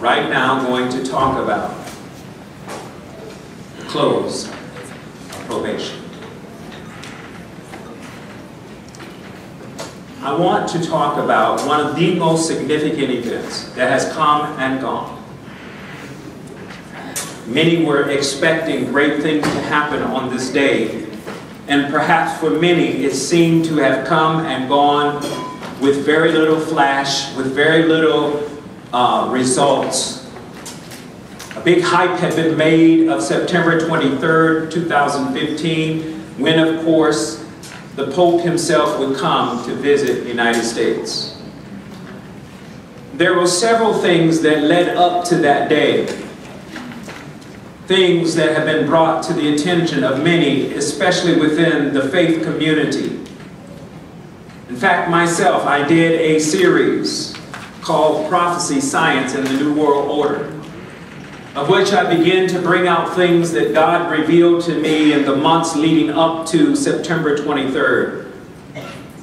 right now going to talk about the close of probation. I want to talk about one of the most significant events that has come and gone. Many were expecting great things to happen on this day, and perhaps for many it seemed to have come and gone with very little flash, with very little uh, results. A big hype had been made of September 23rd, 2015, when, of course, the Pope himself would come to visit the United States. There were several things that led up to that day. Things that have been brought to the attention of many, especially within the faith community. In fact, myself, I did a series called Prophecy, Science, and the New World Order of which I begin to bring out things that God revealed to me in the months leading up to September 23rd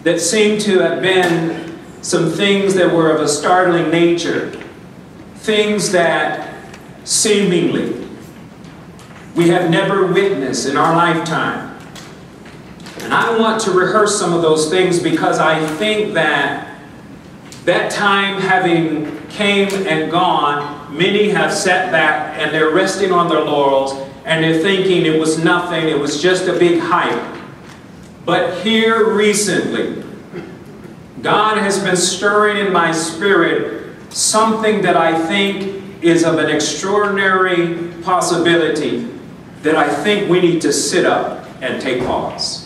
that seemed to have been some things that were of a startling nature, things that seemingly we have never witnessed in our lifetime. And I want to rehearse some of those things because I think that that time having came and gone, Many have sat back and they're resting on their laurels and they're thinking it was nothing, it was just a big hype. But here recently, God has been stirring in my spirit something that I think is of an extraordinary possibility that I think we need to sit up and take pause.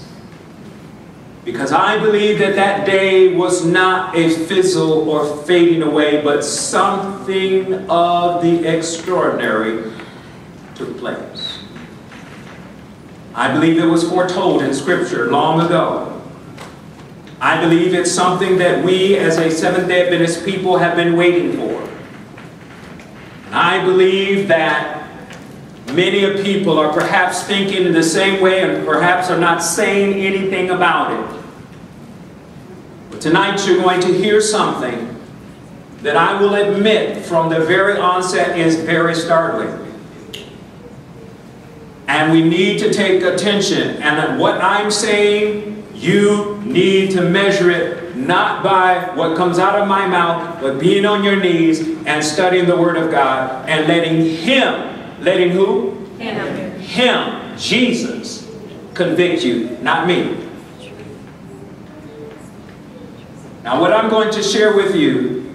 Because I believe that that day was not a fizzle or fading away, but something of the extraordinary took place. I believe it was foretold in Scripture long ago. I believe it's something that we as a Seventh-day Adventist people have been waiting for. And I believe that many of people are perhaps thinking in the same way and perhaps are not saying anything about it. Tonight you're going to hear something that I will admit from the very onset is very startling. And we need to take attention. And what I'm saying, you need to measure it not by what comes out of my mouth, but being on your knees and studying the Word of God and letting Him, letting who? Him. Him, Jesus, convict you, not me. Now, what I'm going to share with you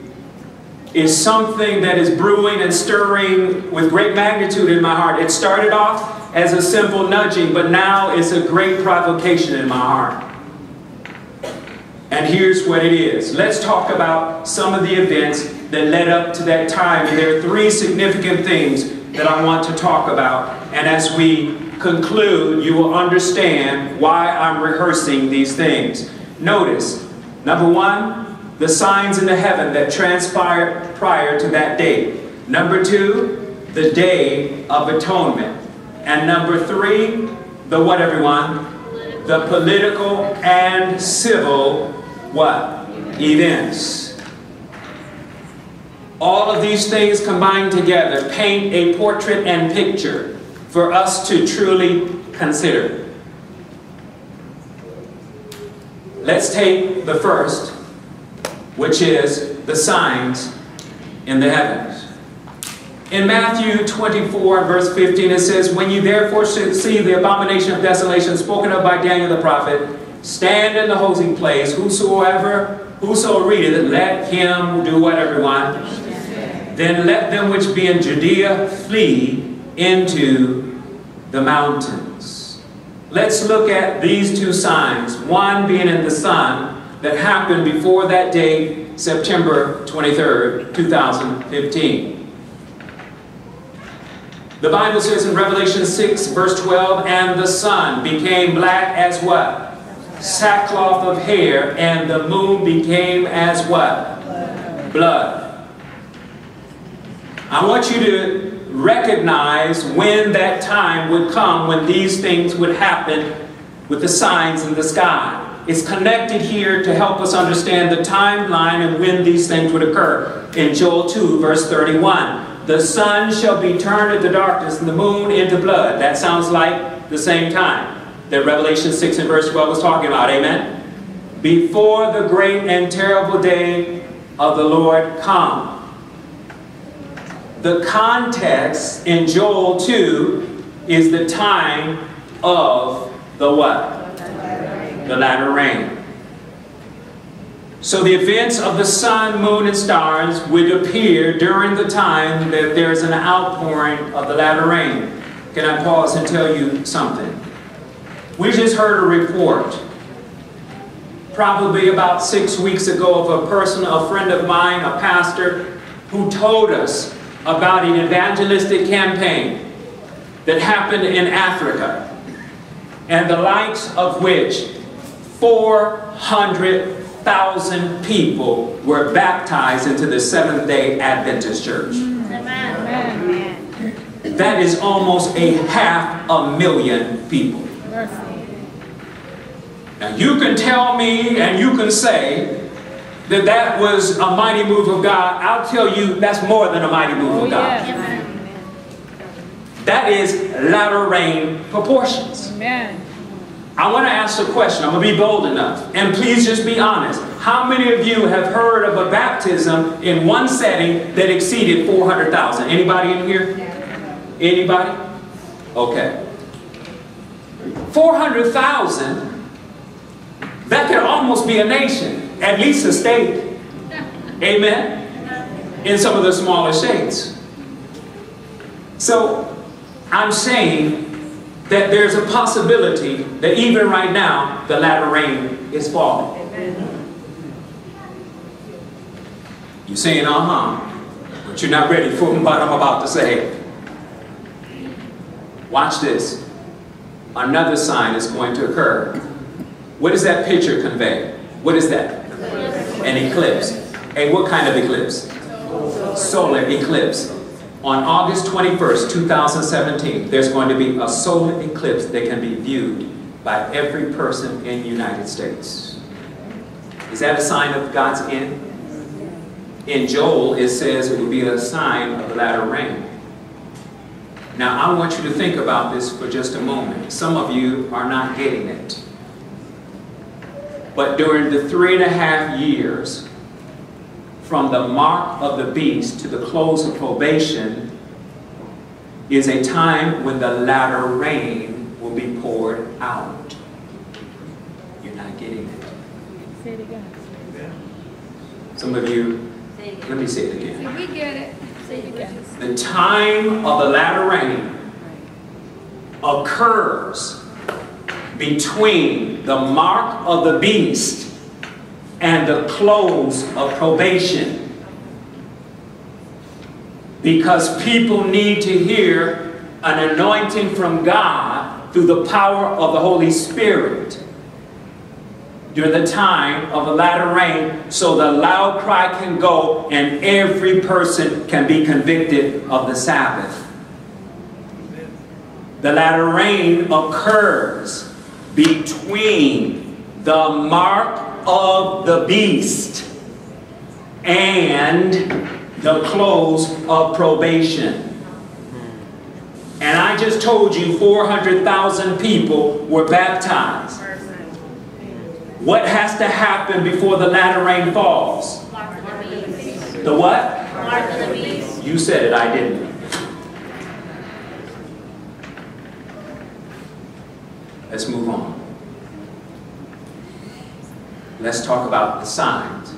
is something that is brewing and stirring with great magnitude in my heart. It started off as a simple nudging, but now it's a great provocation in my heart. And here's what it is. Let's talk about some of the events that led up to that time. And there are three significant things that I want to talk about. And as we conclude, you will understand why I'm rehearsing these things. Notice, Number one, the signs in the heaven that transpired prior to that date. Number two, the day of atonement. And number three, the what everyone? The political and civil what? Events. All of these things combined together paint a portrait and picture for us to truly consider. Let's take the first, which is the signs in the heavens. In Matthew 24 verse 15 it says, When you therefore should see the abomination of desolation spoken of by Daniel the prophet, stand in the holy place, whosoever, whoso readeth, let him do what everyone? Then let them which be in Judea flee into the mountains. Let's look at these two signs, one being in the sun that happened before that date, September 23rd, 2015. The Bible says in Revelation 6, verse 12, And the sun became black as what? Sackcloth of hair, and the moon became as what? Blood. I want you to recognize when that time would come when these things would happen with the signs in the sky. It's connected here to help us understand the timeline and when these things would occur. In Joel 2, verse 31, the sun shall be turned into darkness and the moon into blood. That sounds like the same time that Revelation 6 and verse 12 was talking about. Amen? Before the great and terrible day of the Lord come. The context in Joel 2 is the time of the what? The latter rain. So the events of the sun, moon, and stars would appear during the time that there is an outpouring of the latter rain. Can I pause and tell you something? We just heard a report, probably about six weeks ago, of a person, a friend of mine, a pastor, who told us about an evangelistic campaign that happened in Africa, and the likes of which 400,000 people were baptized into the Seventh-day Adventist Church. Amen. That is almost a half a million people. Now you can tell me and you can say that that was a mighty move of God. I'll tell you that's more than a mighty move oh, of God. Yeah. That is latter rain proportions. Amen. I want to ask a question. I'm going to be bold enough. And please just be honest. How many of you have heard of a baptism in one setting that exceeded 400,000? Anybody in here? Anybody? Okay. 400,000, that could almost be a nation, at least a state. Amen? In some of the smaller states. So, I'm saying that there's a possibility that even right now, the latter rain is falling. You're saying, uh-huh, but you're not ready for what I'm about to say. Watch this. Another sign is going to occur. What does that picture convey? What is that? An eclipse. Hey, what kind of eclipse? Solar eclipse. On August 21st, 2017, there's going to be a solar eclipse that can be viewed by every person in the United States. Is that a sign of God's end? In Joel, it says it will be a sign of the latter rain. Now, I want you to think about this for just a moment. Some of you are not getting it. But during the three and a half years from the mark of the beast to the close of probation is a time when the latter rain will be poured out. You're not getting it. Say it again. Some of you, let me say it again. we get it. Say it again. The time of the latter rain occurs between the mark of the beast and the close of probation. Because people need to hear an anointing from God through the power of the Holy Spirit during the time of the latter rain so the loud cry can go and every person can be convicted of the Sabbath. The latter rain occurs between the mark of the beast and the close of probation. And I just told you 400,000 people were baptized. What has to happen before the latter rain falls? The what? You said it, I didn't. Let's move on. Let's talk about the signs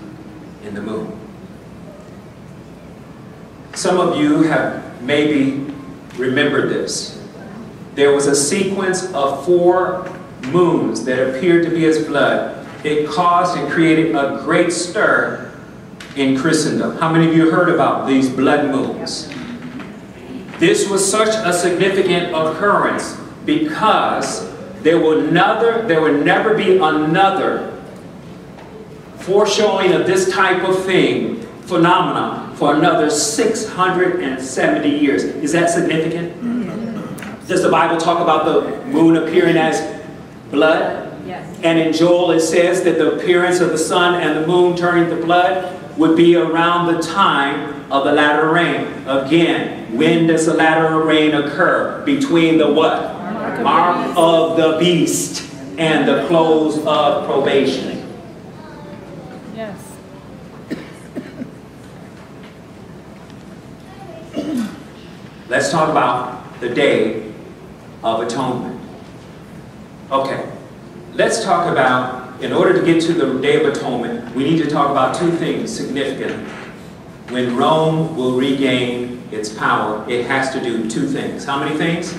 in the moon. Some of you have maybe remembered this. There was a sequence of four moons that appeared to be as blood. It caused and created a great stir in Christendom. How many of you heard about these blood moons? This was such a significant occurrence because there will, another, there will never be another foreshowing of this type of thing, phenomenon, for another 670 years. Is that significant? Does the Bible talk about the moon appearing as blood? Yes. And in Joel, it says that the appearance of the sun and the moon turning to blood would be around the time of the latter rain. Again, when does the latter rain occur? Between the what? Mark of the beast and the close of probation. Yes. Let's talk about the Day of Atonement. Okay, let's talk about, in order to get to the Day of Atonement, we need to talk about two things significant. When Rome will regain its power, it has to do two things. How many things?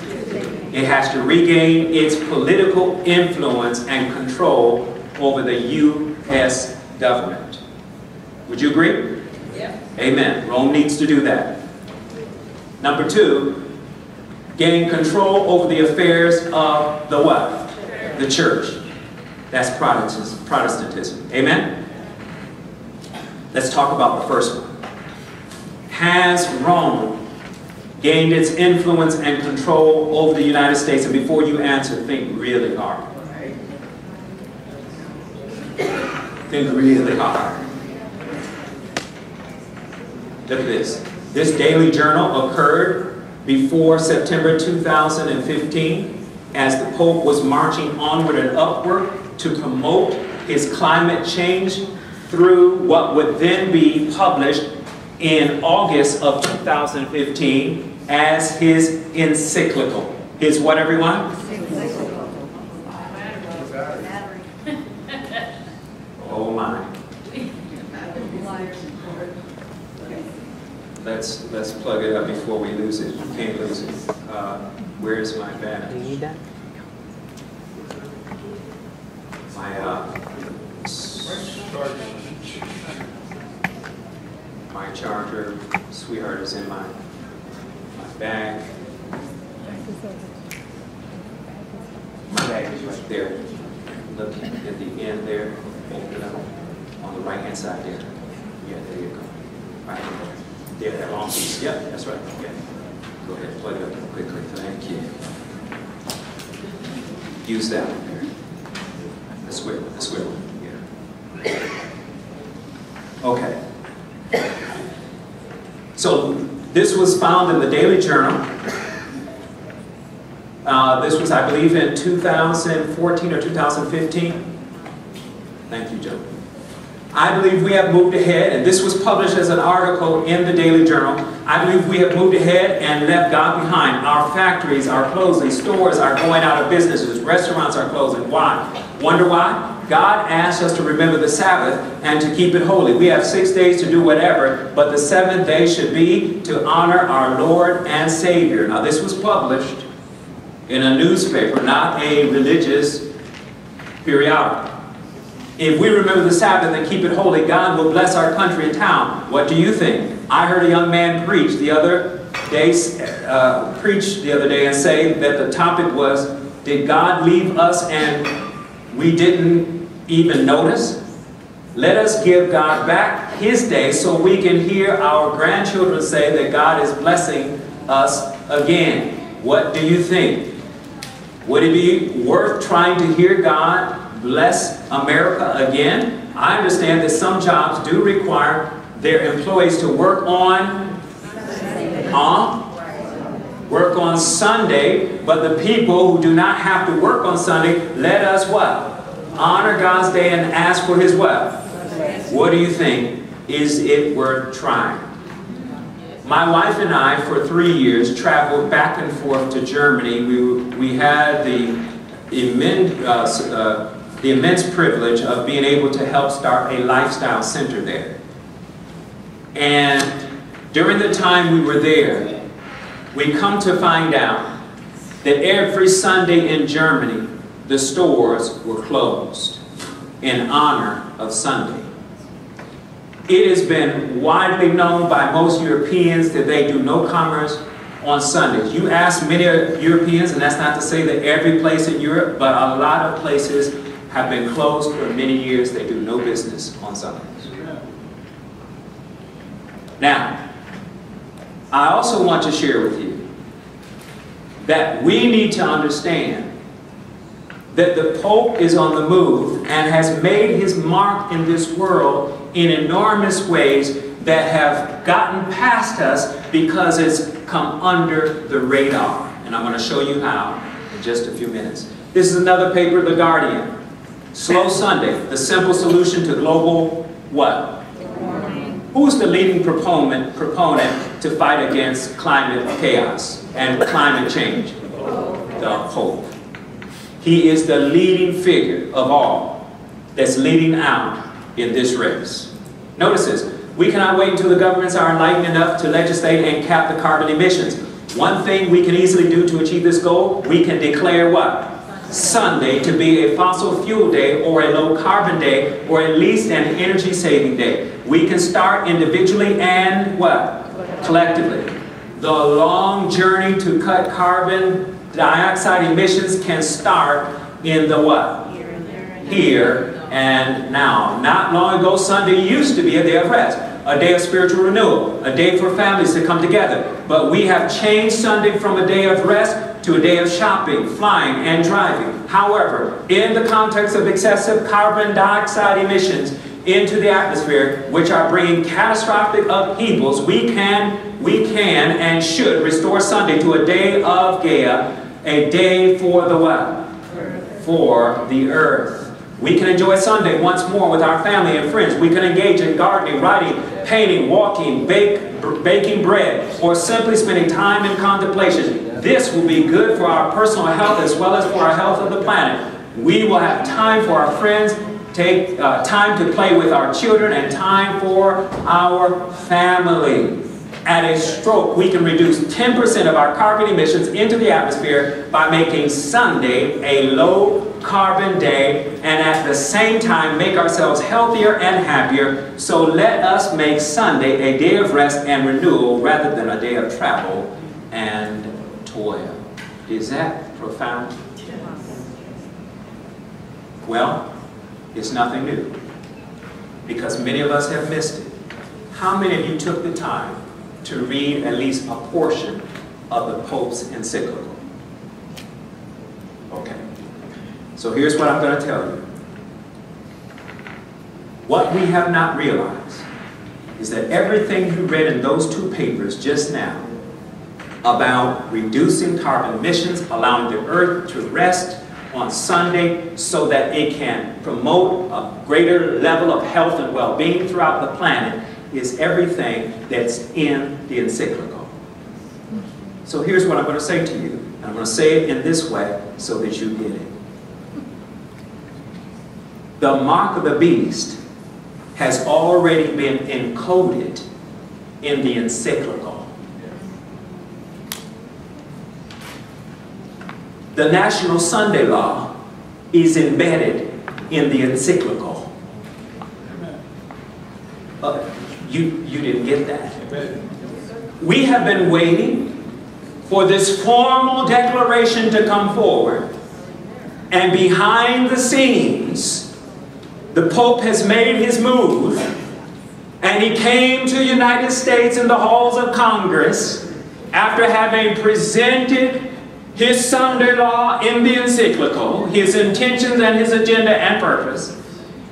It has to regain its political influence and control over the U.S. government. Would you agree? Yep. Amen. Rome needs to do that. Number two, gain control over the affairs of the what? The church. That's Protestantism. Protestantism. Amen? Let's talk about the first one. Has Rome gained its influence and control over the United States? And before you answer, think really hard. Think really hard. Look at this. This daily journal occurred before September 2015 as the Pope was marching onward and upward to promote his climate change through what would then be published in August of 2015 as his encyclical. His what, everyone? Oh my. Let's, let's plug it up before we lose it. You can't lose it. Uh, Where's my Do you need that? My, uh, my charger, sweetheart, is in my, my bag. My bag is right there. Look at the end there, open up, on the right-hand side there. Yeah, there you go. Right there. There, that long piece. Yeah, that's right. Okay. Go ahead, plug it up quickly. Thank you. Use that one there. The square, the square one, yeah. Okay. So this was found in the Daily Journal. Uh, this was, I believe, in 2014 or 2015. Thank you, Joe. I believe we have moved ahead, and this was published as an article in the Daily Journal. I believe we have moved ahead and left God behind. Our factories are closing, stores are going out of businesses, restaurants are closing. Why? Wonder why? God asked us to remember the Sabbath and to keep it holy. We have six days to do whatever, but the seventh day should be to honor our Lord and Savior. Now, this was published in a newspaper, not a religious periodical. If we remember the Sabbath and keep it holy, God will bless our country and town. What do you think? I heard a young man preach the other day, uh, preach the other day and say that the topic was, did God leave us and we didn't even notice? Let us give God back His day so we can hear our grandchildren say that God is blessing us again. What do you think? Would it be worth trying to hear God bless America again? I understand that some jobs do require their employees to work on, huh? Work on Sunday, but the people who do not have to work on Sunday, let us what? Honor God's day and ask for His what? What do you think? Is it worth trying? My wife and I, for three years, traveled back and forth to Germany. We, we had the uh, uh, the immense privilege of being able to help start a lifestyle center there. And during the time we were there, we come to find out that every Sunday in Germany, the stores were closed in honor of Sunday. It has been widely known by most Europeans that they do no commerce on Sundays. You ask many Europeans, and that's not to say that every place in Europe, but a lot of places have been closed for many years. They do no business on Sundays. Now, I also want to share with you that we need to understand that the Pope is on the move and has made his mark in this world in enormous ways that have gotten past us because it's come under the radar. And I'm going to show you how in just a few minutes. This is another paper, The Guardian. Slow Sunday, the simple solution to global what? Who's the leading proponent, proponent to fight against climate chaos and climate change? The Pope. He is the leading figure of all that's leading out in this race. Notice this. We cannot wait until the governments are enlightened enough to legislate and cap the carbon emissions. One thing we can easily do to achieve this goal, we can declare what? Sunday to be a fossil fuel day or a low carbon day or at least an energy saving day. We can start individually and what? Collectively. The long journey to cut carbon dioxide emissions can start in the what? Here and now. Not long ago, Sunday used to be a day of rest, a day of spiritual renewal, a day for families to come together. But we have changed Sunday from a day of rest to a day of shopping, flying, and driving. However, in the context of excessive carbon dioxide emissions into the atmosphere, which are bringing catastrophic upheavals, we can, we can and should restore Sunday to a day of Gaia, a day for the what? For the earth. We can enjoy Sunday once more with our family and friends. We can engage in gardening, writing, painting, walking, bake, baking bread, or simply spending time in contemplation. This will be good for our personal health as well as for our health of the planet. We will have time for our friends, take uh, time to play with our children, and time for our family at a stroke, we can reduce 10% of our carbon emissions into the atmosphere by making Sunday a low carbon day and at the same time make ourselves healthier and happier. So let us make Sunday a day of rest and renewal rather than a day of travel and toil. Is that profound? Well, it's nothing new because many of us have missed it. How many of you took the time to read at least a portion of the Pope's encyclical. Okay. So here's what I'm going to tell you. What we have not realized is that everything you read in those two papers just now about reducing carbon emissions, allowing the earth to rest on Sunday so that it can promote a greater level of health and well-being throughout the planet is everything that's in the encyclical. So here's what I'm going to say to you. And I'm going to say it in this way so that you get it. The mark of the beast has already been encoded in the encyclical. The National Sunday Law is embedded in the encyclical. Uh, you, you didn't get that. We have been waiting for this formal declaration to come forward. And behind the scenes, the Pope has made his move. And he came to the United States in the halls of Congress after having presented his Sunday law in the encyclical, his intentions and his agenda and purpose.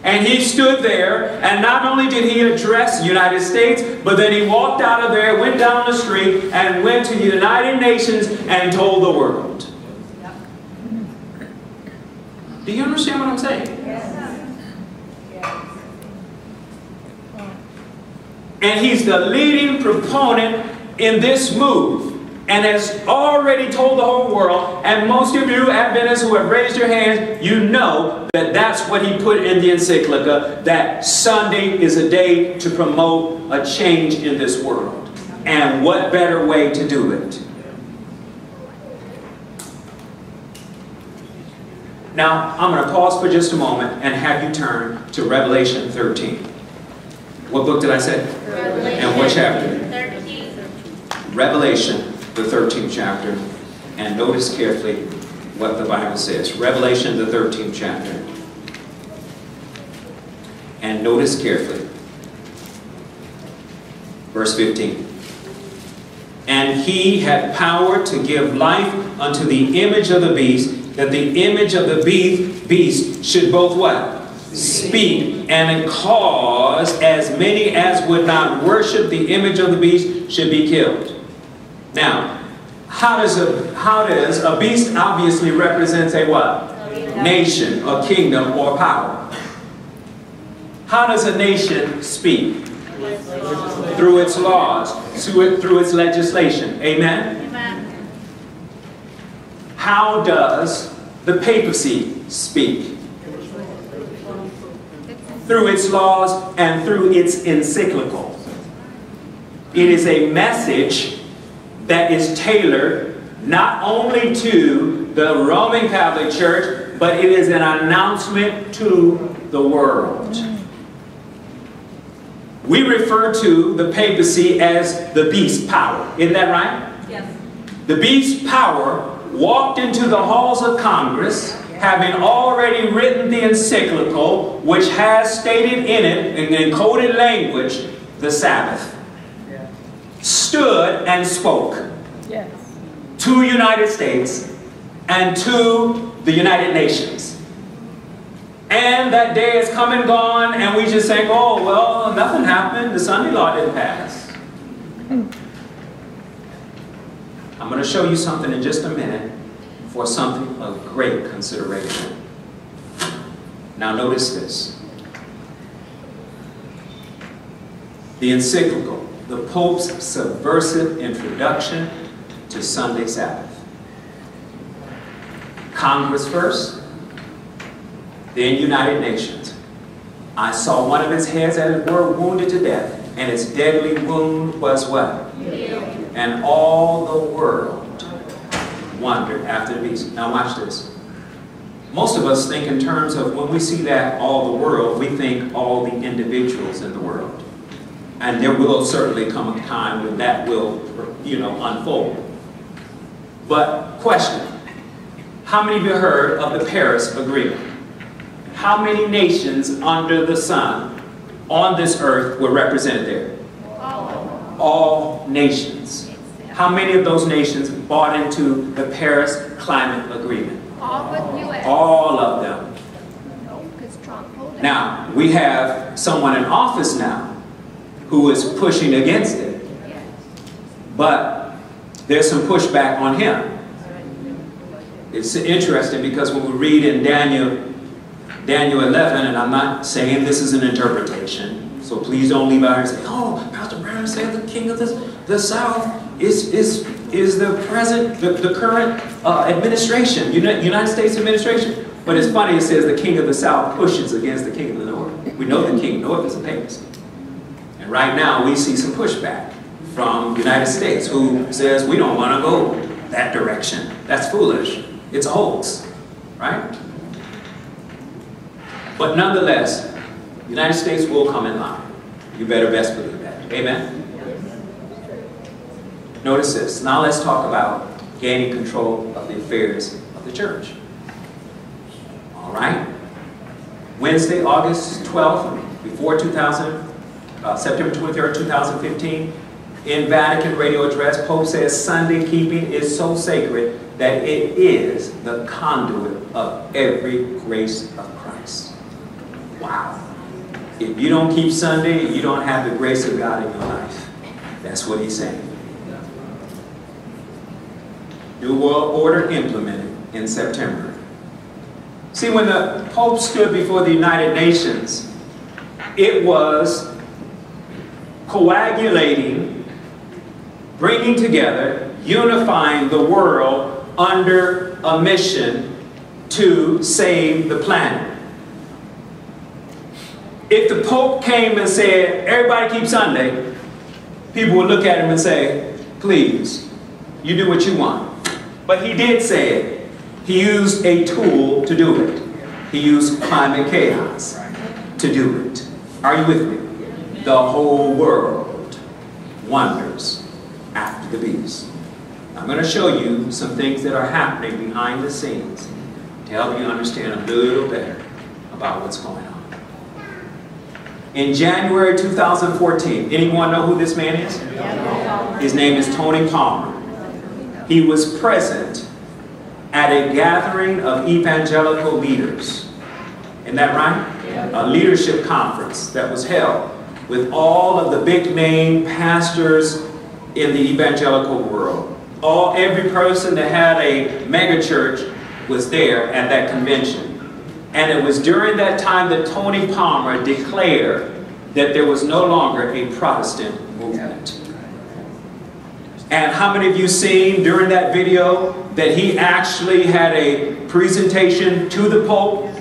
And he stood there, and not only did he address the United States, but then he walked out of there, went down the street, and went to the United Nations and told the world. Do you understand what I'm saying? And he's the leading proponent in this move and has already told the whole world, and most of you Adventists who have raised your hands, you know that that's what he put in the encyclica, that Sunday is a day to promote a change in this world. And what better way to do it? Now, I'm going to pause for just a moment and have you turn to Revelation 13. What book did I say? Revelation. And what chapter? 13. Revelation the 13th chapter, and notice carefully what the Bible says. Revelation, the 13th chapter. And notice carefully. Verse 15. And he had power to give life unto the image of the beast. that the image of the beast beast should both what? Speak and cause as many as would not worship the image of the beast should be killed. Now, how does a how does a beast obviously represents a what? Nation, a kingdom, or power. How does a nation speak? Through its laws, through its legislation. Amen? Amen. How does the papacy speak? Through its laws and through its encyclical. It is a message that is tailored not only to the Roman Catholic Church, but it is an announcement to the world. We refer to the papacy as the beast power. Isn't that right? Yes. The beast power walked into the halls of Congress having already written the encyclical which has stated in it in encoded language the Sabbath. Stood and spoke yes. to United States and to the United Nations. And that day is come and gone, and we just think, oh, well, nothing happened. The Sunday law didn't pass. I'm going to show you something in just a minute for something of great consideration. Now, notice this. The encyclical, the Pope's subversive introduction to Sunday Sabbath. Congress first, then United Nations. I saw one of its heads as it were wounded to death, and its deadly wound was what? And all the world wondered after the beast. Now watch this. Most of us think in terms of when we see that all the world, we think all the individuals in the world. And there will certainly come a time when that will, you know, unfold. But question, how many of you heard of the Paris Agreement? how many nations under the sun on this earth were represented there? All. All nations. How many of those nations bought into the Paris Climate Agreement? All but U.S. All of them. Trump Now, we have someone in office now who is pushing against it. But there's some pushback on him. It's interesting because when we read in Daniel Daniel 11, and I'm not saying this is an interpretation, so please don't leave out here and say, oh, Pastor Branner said the king of the, the South is, is, is the present, the, the current uh, administration, United States administration. But it's funny, it says the king of the South pushes against the king of the North. We know the king of the North is a papacy. And right now we see some pushback from the United States who says we don't want to go that direction. That's foolish. It's a hoax, right? But nonetheless, the United States will come in line. You better best believe that. Amen? Notice this. Now let's talk about gaining control of the affairs of the church. All right? Wednesday, August 12th, before 2000, uh, September 23rd, 2015, in Vatican radio address, Pope says Sunday keeping is so sacred that it is the conduit of every grace of Christ. Wow. If you don't keep Sunday, you don't have the grace of God in your life. That's what he's saying. New World Order implemented in September. See, when the Pope stood before the United Nations, it was coagulating, bringing together, unifying the world under a mission to save the planet. If the Pope came and said, everybody keep Sunday, people would look at him and say, please, you do what you want. But he did say it. He used a tool to do it. He used climate chaos to do it. Are you with me? The whole world wonders after the beast. I'm going to show you some things that are happening behind the scenes to help you understand a little better about what's going on in January 2014. Anyone know who this man is? His name is Tony Palmer. He was present at a gathering of evangelical leaders. Isn't that right? A leadership conference that was held with all of the big name pastors in the evangelical world. All every person that had a megachurch was there at that convention. And it was during that time that Tony Palmer declared that there was no longer a Protestant movement. And how many of you seen during that video that he actually had a presentation to the Pope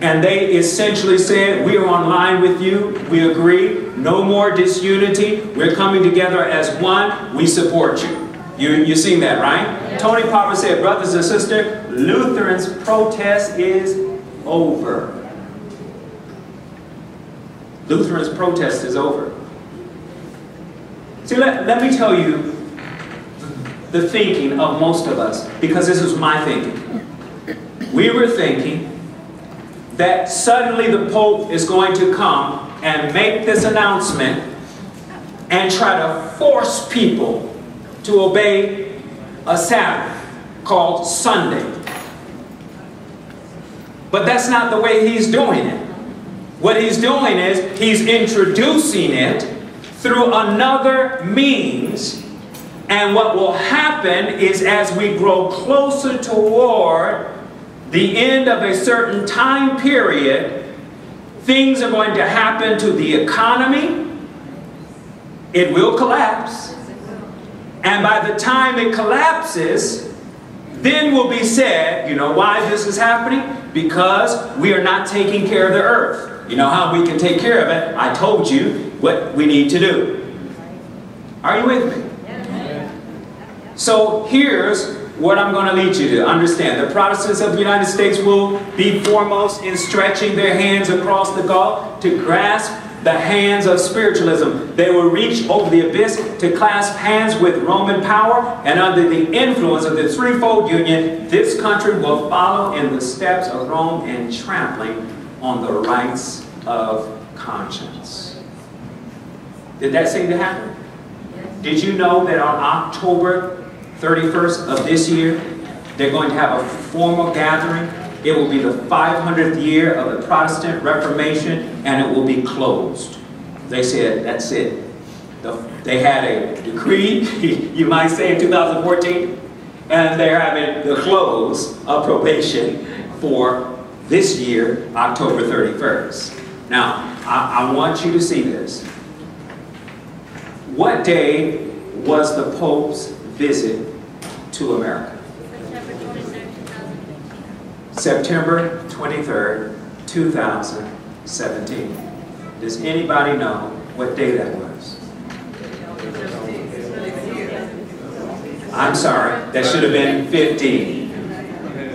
and they essentially said, we are on line with you, we agree, no more disunity, we're coming together as one, we support you. You, you seen that, right? Tony Palmer said, brothers and sisters, Lutherans' protest is over. Lutherans' protest is over. See, let, let me tell you the thinking of most of us, because this was my thinking. We were thinking that suddenly the Pope is going to come and make this announcement and try to force people to obey a Sabbath called Sunday. But that's not the way he's doing it. What he's doing is he's introducing it through another means. And what will happen is as we grow closer toward the end of a certain time period, things are going to happen to the economy. It will collapse. And by the time it collapses, then will be said, you know why this is happening? because we are not taking care of the earth. You know how we can take care of it? I told you what we need to do. Are you with me? So here's what I'm going to lead you to understand. The Protestants of the United States will be foremost in stretching their hands across the gulf to grasp the hands of spiritualism. They will reach over the abyss to clasp hands with Roman power, and under the influence of the threefold union, this country will follow in the steps of Rome in trampling on the rights of conscience. Did that seem to happen? Did you know that on October 31st of this year, they're going to have a formal gathering it will be the 500th year of the Protestant Reformation and it will be closed. They said, that's it. The, they had a decree, you might say in 2014, and they're having the close of probation for this year, October 31st. Now, I, I want you to see this. What day was the Pope's visit to America? September 23rd, 2017. Does anybody know what day that was? I'm sorry, that should have been 15.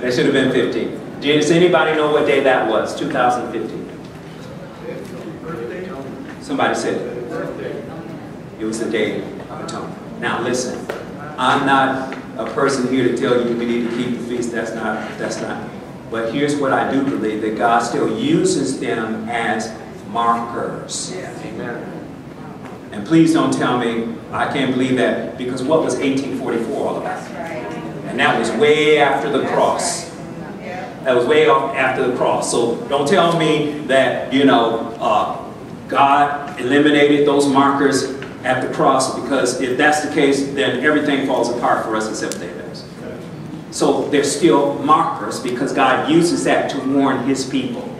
That should have been 15. Does anybody know what day that was, 2015? Somebody said it. It was the day of atonement. Now listen, I'm not a person here to tell you we need to keep the feast. That's not, that's not but here's what I do believe, that God still uses them as markers. Amen. And please don't tell me, I can't believe that, because what was 1844 all about? And that was way after the cross. That was way off after the cross. So don't tell me that, you know, uh, God eliminated those markers at the cross, because if that's the case, then everything falls apart for us except David. So they're still markers because God uses that to warn his people.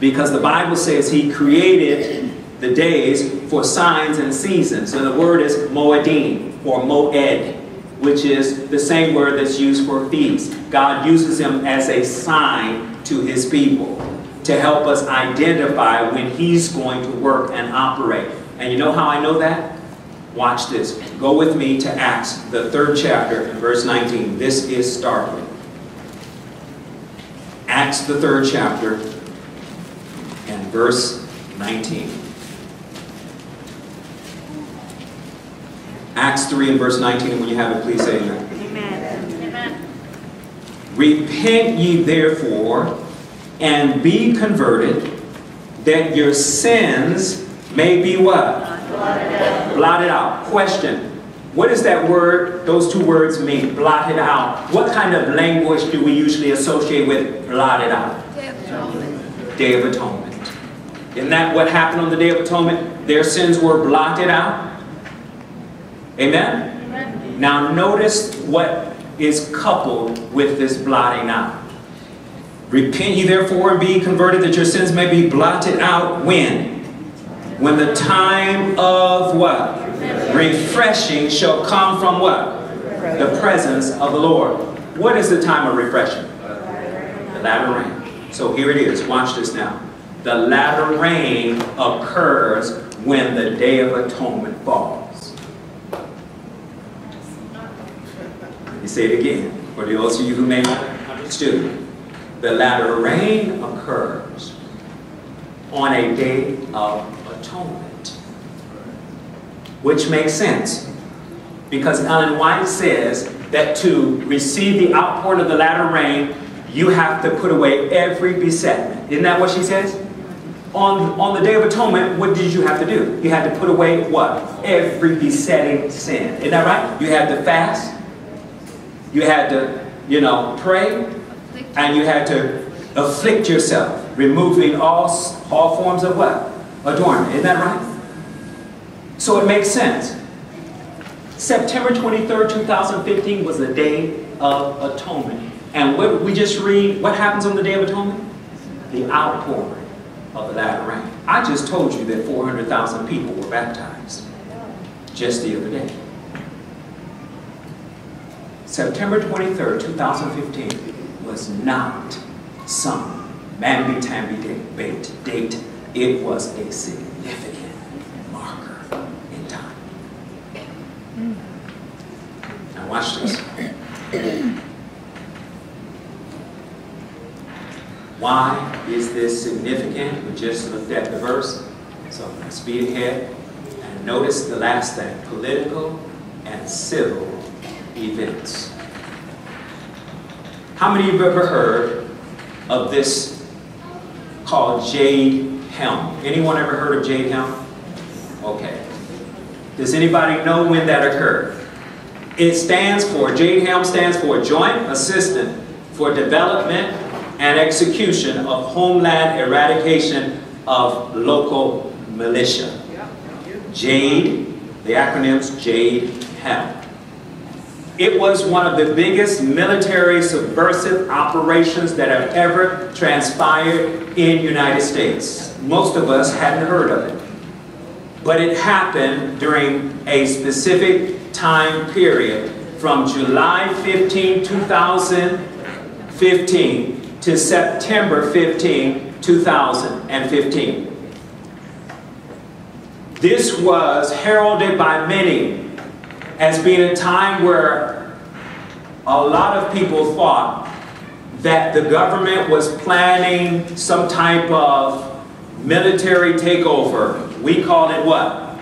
Because the Bible says he created the days for signs and seasons. So the word is moedim or moed, which is the same word that's used for feast. God uses them as a sign to his people to help us identify when he's going to work and operate. And you know how I know that? Watch this. Go with me to Acts, the third chapter, and verse 19. This is startling. Acts, the third chapter, and verse 19. Acts 3 and verse 19, and when you have it, please say amen. Amen. amen. Repent ye therefore, and be converted, that your sins may be what? Blotted out. Question. What does that word, those two words mean? Blotted out. What kind of language do we usually associate with blotted out? Day of Atonement. Day of Atonement. Isn't that what happened on the Day of Atonement? Their sins were blotted out. Amen? Amen. Now notice what is coupled with this blotting out. Repent ye therefore and be converted that your sins may be blotted out when? When the time of what? Refreshing shall come from what? The presence of the Lord. What is the time of refreshing? The latter rain. So here it is. Watch this now. The latter rain occurs when the Day of Atonement falls. Let me say it again for those of you who may not have understood. The latter rain occurs on a day of atonement, which makes sense because Ellen White says that to receive the outpouring of the latter rain, you have to put away every besetment. Isn't that what she says? On, on the Day of Atonement, what did you have to do? You had to put away what? Every besetting sin. Isn't that right? You had to fast. You had to, you know, pray. And you had to afflict yourself, removing all, all forms of what? Adornment. Isn't that right? So it makes sense. September 23rd, 2015 was the Day of Atonement. And what we just read, what happens on the Day of Atonement? The outpouring of the latter rain. I just told you that 400,000 people were baptized just the other day. September 23rd, 2015 was not some mamby-tamby date, date. It was a significant marker in time. Now watch this. Why is this significant? We just looked at the verse. So I'm going to speed ahead and notice the last thing. Political and civil events. How many of you have ever heard of this called Jade Helm? Anyone ever heard of Jade Helm? Okay. Does anybody know when that occurred? It stands for, Jade Helm stands for Joint Assistant for Development and Execution of Homeland Eradication of Local Militia. JADE, the acronym's JADE Helm. It was one of the biggest military subversive operations that have ever transpired in United States. Most of us hadn't heard of it. But it happened during a specific time period from July 15, 2015 to September 15, 2015. This was heralded by many as being a time where a lot of people thought that the government was planning some type of military takeover. We called it what?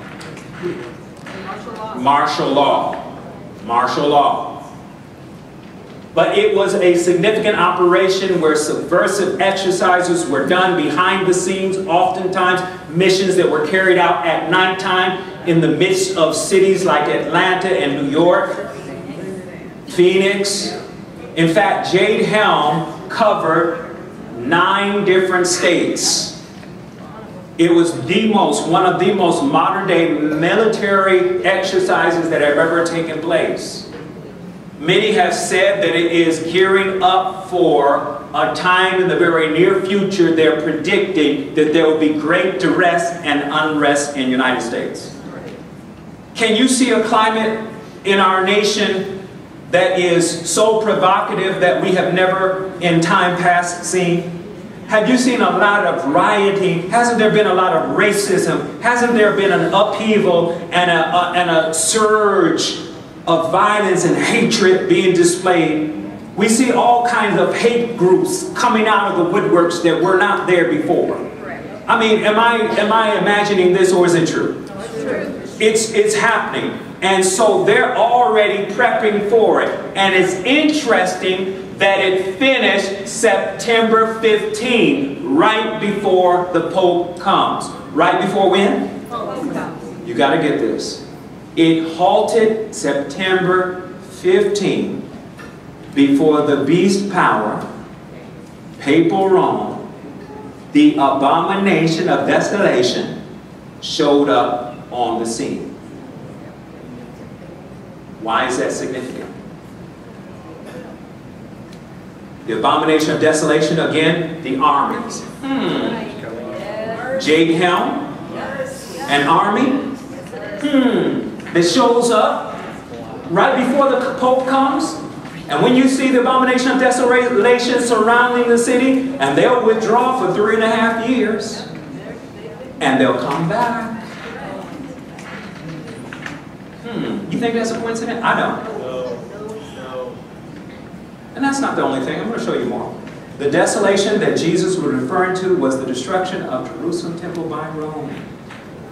Martial law. Martial law. Martial law. But it was a significant operation where subversive exercises were done behind the scenes, oftentimes missions that were carried out at nighttime in the midst of cities like Atlanta and New York, Phoenix. In fact, Jade Helm covered nine different states. It was the most, one of the most modern day military exercises that have ever taken place. Many have said that it is gearing up for a time in the very near future. They're predicting that there will be great duress and unrest in the United States. Can you see a climate in our nation that is so provocative that we have never in time past seen? Have you seen a lot of rioting? Hasn't there been a lot of racism? Hasn't there been an upheaval and a, a and a surge of violence and hatred being displayed? We see all kinds of hate groups coming out of the woodworks that were not there before. I mean, am I, am I imagining this or is it true? It's, it's happening. And so they're already prepping for it. And it's interesting that it finished September 15, right before the Pope comes. Right before when? You got to get this. It halted September 15 before the beast power, papal Rome, the abomination of desolation, showed up on the scene. Why is that significant? The abomination of desolation, again, the armies. Hmm. Jade Helm, an army, hmm, that shows up right before the Pope comes. And when you see the abomination of desolation surrounding the city, and they'll withdraw for three and a half years, and they'll come back. Hmm, you think that's a coincidence? I don't. And that's not the only thing. I'm going to show you more. The desolation that Jesus was referring to was the destruction of Jerusalem temple by Rome.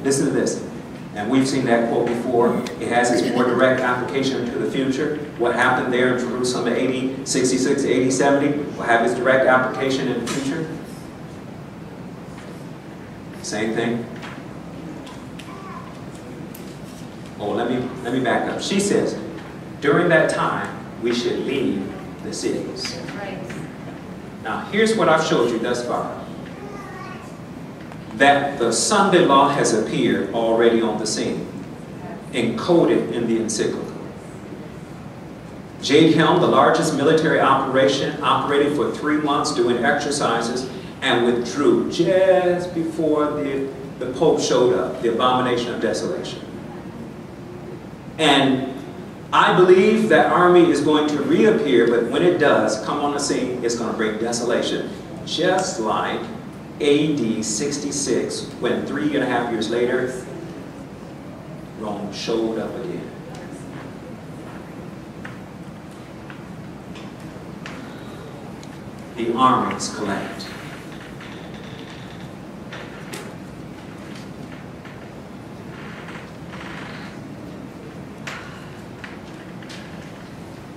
Listen to this. And we've seen that quote before. It has its more direct application to the future. What happened there in Jerusalem in AD 66, AD 70 will have its direct application in the future. Same thing. Oh, let me let me back up. She says, during that time, we should leave the cities. Now, here's what I've showed you thus far. That the Sunday law has appeared already on the scene, encoded in the encyclical. Jade Helm, the largest military operation, operated for three months doing exercises and withdrew just before the, the Pope showed up, the abomination of desolation. And I believe that army is going to reappear, but when it does come on the scene, it's going to bring desolation. Just like AD 66, when three and a half years later, Rome showed up again. The armies collect.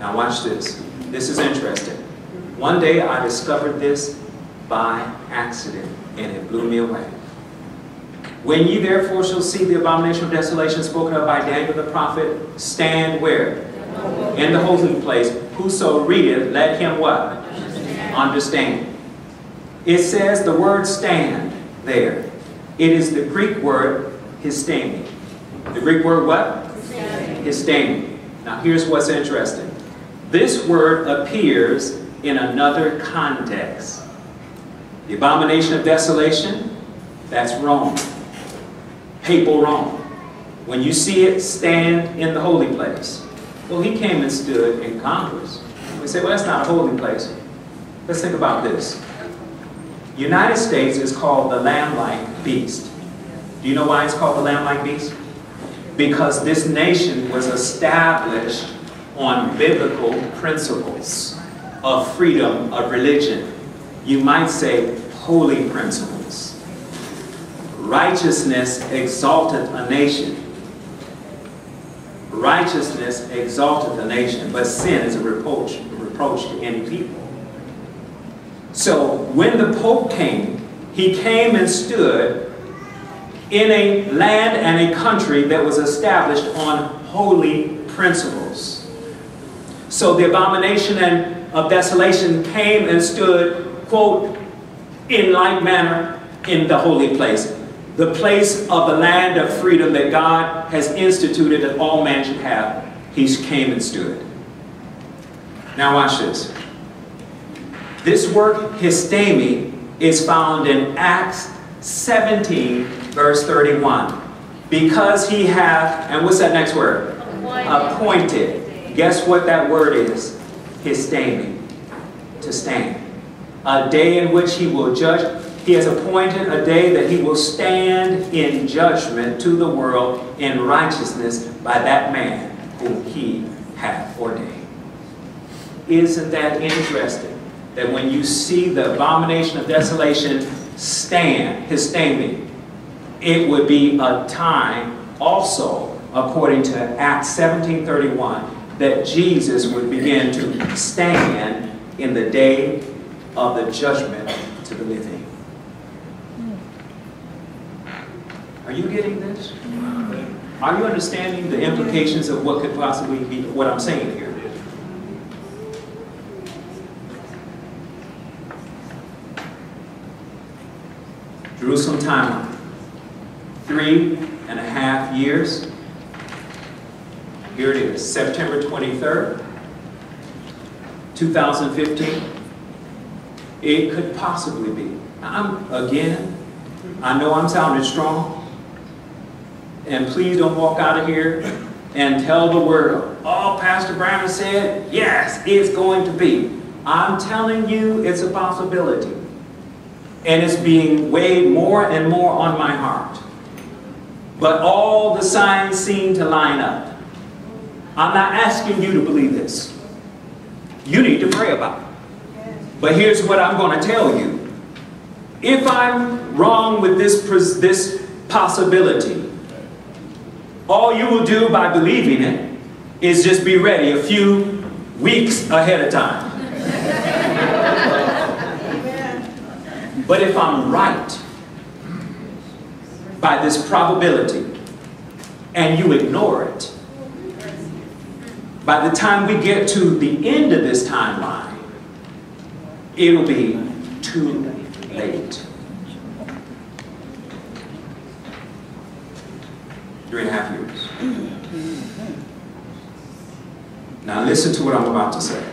Now watch this. This is interesting. One day I discovered this by accident, and it blew me away. When ye therefore shall see the abomination of desolation spoken of by Daniel the prophet, stand where? In the holy place. Whoso readeth, let him what? Understand. It says the word stand there. It is the Greek word histemi. The Greek word what? Histemi. Now here's what's interesting. This word appears in another context. The abomination of desolation, that's Rome. Papal Rome. When you see it stand in the holy place. Well, he came and stood in Congress. We say, well, that's not a holy place. Let's think about this. United States is called the lamb-like beast. Do you know why it's called the lamb-like beast? Because this nation was established on biblical principles of freedom of religion. You might say holy principles. Righteousness exalteth a nation. Righteousness exalteth a nation, but sin is a reproach, a reproach to any people. So when the Pope came, he came and stood in a land and a country that was established on holy principles. So the abomination and of desolation came and stood, quote, in like manner in the holy place. The place of the land of freedom that God has instituted that all man should have. He came and stood. Now watch this. This word histemi is found in Acts 17, verse 31. Because he hath, and what's that next word? Appointed. Appointed Guess what that word is? Histemi. To stand. A day in which he will judge. He has appointed a day that he will stand in judgment to the world in righteousness by that man whom he hath ordained. Isn't that interesting? That when you see the abomination of desolation stand, histemi, it would be a time also, according to Acts 1731, that Jesus would begin to stand in the day of the judgment to the living. Are you getting this? Mm-hmm. Are you understanding the implications of what could possibly be, what I'm saying here? Jerusalem timeline. Three and a half years. Here it is, September 23rd, 2015. It could possibly be. I'm, again, I know I'm sounding strong. And please don't walk out of here and tell the world, oh, Pastor Branner said, yes, it's going to be. I'm telling you, it's a possibility. And it's being weighed more and more on my heart. But all the signs seem to line up. I'm not asking you to believe this. You need to pray about it. But here's what I'm going to tell you. If I'm wrong with this, this possibility, all you will do by believing it is just be ready a few weeks ahead of time. but if I'm right by this probability and you ignore it, by the time we get to the end of this timeline, it'll be too late. Three and a half years. Now listen to what I'm about to say.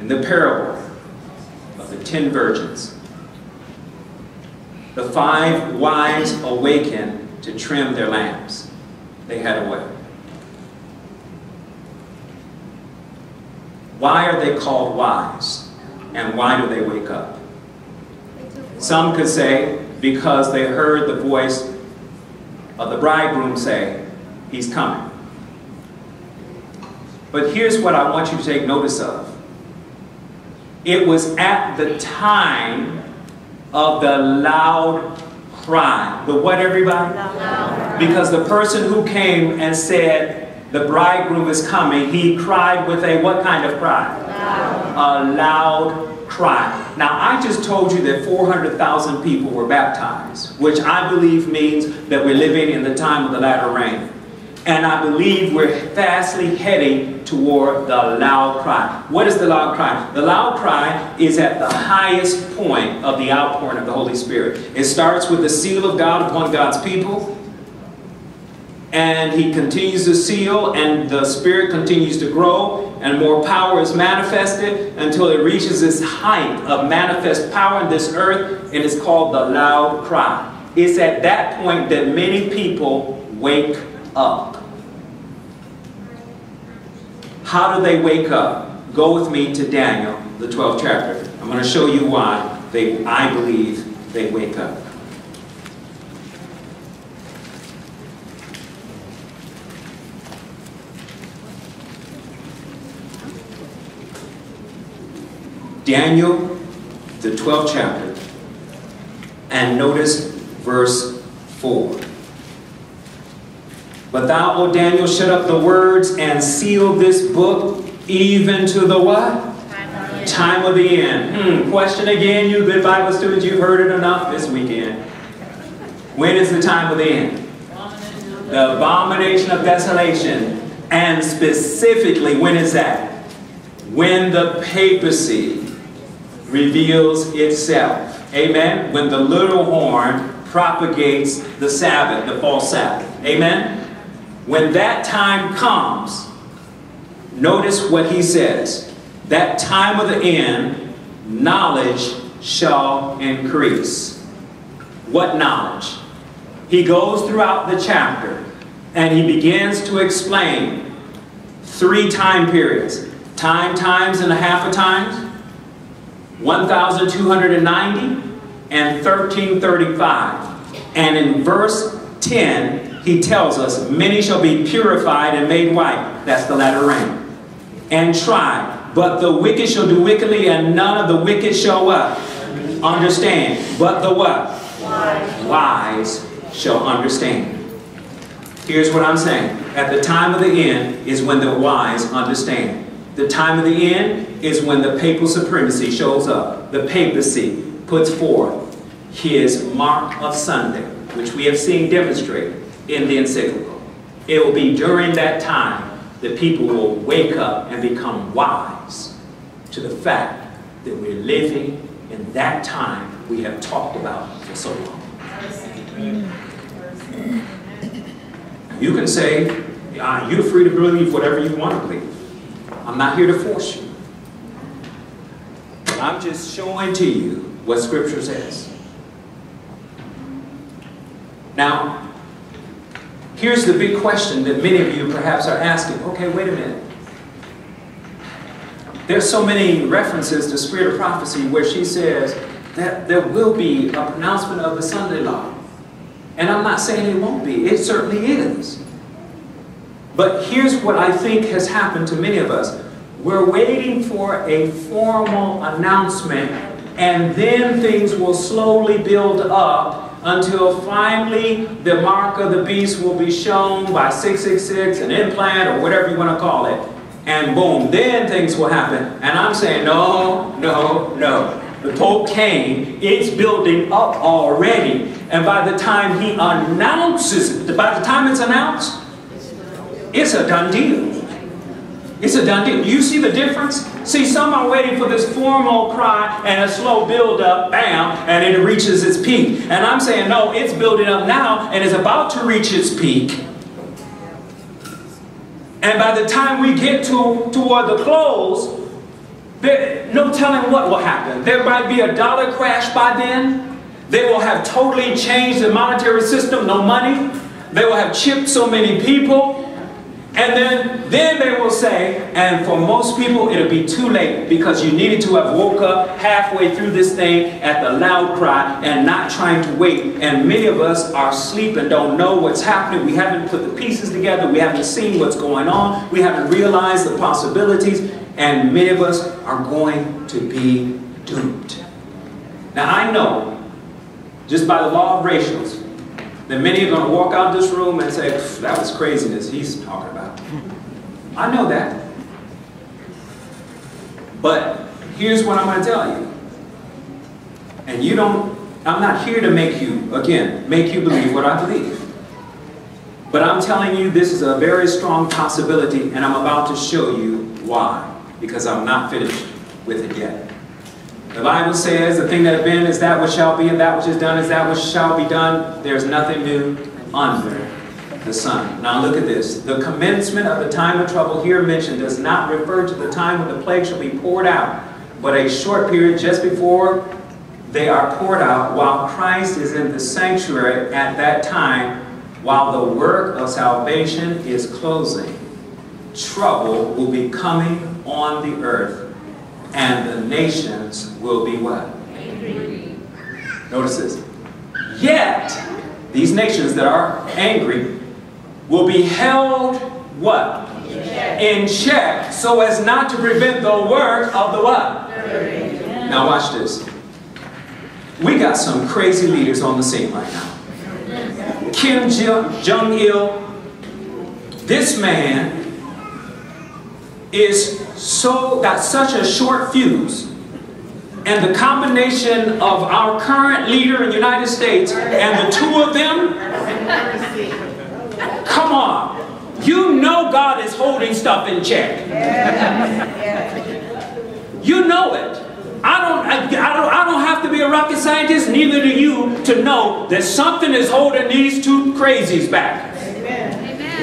In the parable of the ten virgins, the five wise awakened to trim their lamps. They had a. Why are they called wise? And why do they wake up? Some could say because they heard the voice of the bridegroom say, He's coming. But here's what I want you to take notice of. It was at the time of the loud cry. The what, everybody? Loud. Because the person who came and said, the bridegroom is coming, he cried with a what kind of cry? Loud. A loud cry. Now, I just told you that 400,000 people were baptized, which I believe means that we're living in the time of the latter rain. And I believe we're fastly heading toward the loud cry. What is the loud cry? The loud cry is at the highest point of the outpouring of the Holy Spirit. It starts with the seal of God upon God's people. And he continues to seal, and the Spirit continues to grow, and more power is manifested until it reaches this height of manifest power in this earth, and it's called the loud cry. It's at that point that many people wake up. How do they wake up? Go with me to Daniel, the 12th chapter. I'm going to show you why they, I believe they wake up. Daniel, the 12th chapter, and notice verse 4. But thou, O Daniel, shut up the words and seal this book even to the what? Time of the end. Hmm. Question again, you good Bible students, you've heard it enough this weekend. When is the time of the end? The abomination of desolation. And specifically, when is that? When the papacy reveals itself. Amen? When the little horn propagates the Sabbath, the false Sabbath. Amen? When that time comes, notice what he says. That time of the end, knowledge shall increase. What knowledge? He goes throughout the chapter and he begins to explain three time periods. Time times and a half a times, 1,290 and 1335. And in verse 10, he tells us, Many shall be purified and made white. That's the latter rain. And tried. But the wicked shall do wickedly, and none of the wicked shall what? Understand. But the what? Wise shall understand. Here's what I'm saying. At the time of the end is when the wise understand. The time of the end is when the papal supremacy shows up. The papacy puts forth his mark of Sunday, which we have seen demonstrated in the encyclical. It will be during that time that people will wake up and become wise to the fact that we're living in that time we have talked about for so long. You can say, ah, you're free to believe whatever you want to believe. I'm not here to force you. I'm just showing to you what Scripture says. Now, here's the big question that many of you perhaps are asking. Okay, wait a minute. There's so many references to spirit of prophecy where she says that there will be a pronouncement of the Sunday law. And I'm not saying it won't be. It certainly is. But here's what I think has happened to many of us. We're waiting for a formal announcement and then things will slowly build up until finally the mark of the beast will be shown by 666, an implant, or whatever you want to call it. And boom, then things will happen. And I'm saying, no, no, no. The Pope came, it's building up already. And by the time he announces it, by the time it's announced, it's a done deal. It's a done deal. You see the difference? See, some are waiting for this formal cry and a slow build up, bam, and it reaches its peak. And I'm saying, no, it's building up now and is about to reach its peak. And by the time we get to toward the close, there, no telling what will happen. There might be a dollar crash by then. They will have totally changed the monetary system, no money. They will have chipped so many people. And then, then they will say, and for most people it'll be too late because you needed to have woke up halfway through this thing at the loud cry and not trying to wait. And many of us are asleep and don't know what's happening. We haven't put the pieces together. We haven't seen what's going on. We haven't realized the possibilities. And many of us are going to be doomed. Now I know, just by the law of ratios, then many are going to walk out this room and say, that was craziness he's talking about. I know that. But here's what I'm going to tell you. And you don't, I'm not here to make you, again, make you believe what I believe. But I'm telling you this is a very strong possibility and I'm about to show you why. Because I'm not finished with it yet. The Bible says the thing that has been is that which shall be, and that which is done is that which shall be done. There's nothing new under the sun. Now look at this. The commencement of the time of trouble here mentioned does not refer to the time when the plague shall be poured out, but a short period just before they are poured out while Christ is in the sanctuary at that time while the work of salvation is closing. Trouble will be coming on the earth and the nations will be what? Angry. Notice this. Yet, these nations that are angry will be held what? In check. In check so as not to prevent the work of the what? Now watch this. We got some crazy leaders on the scene right now. Kim Jong-il, this man is so got such a short fuse and the combination of our current leader in the United States and the two of them? Come on. You know God is holding stuff in check. You know it. I don't, I, I, don't, I don't have to be a rocket scientist, neither do you, to know that something is holding these two crazies back.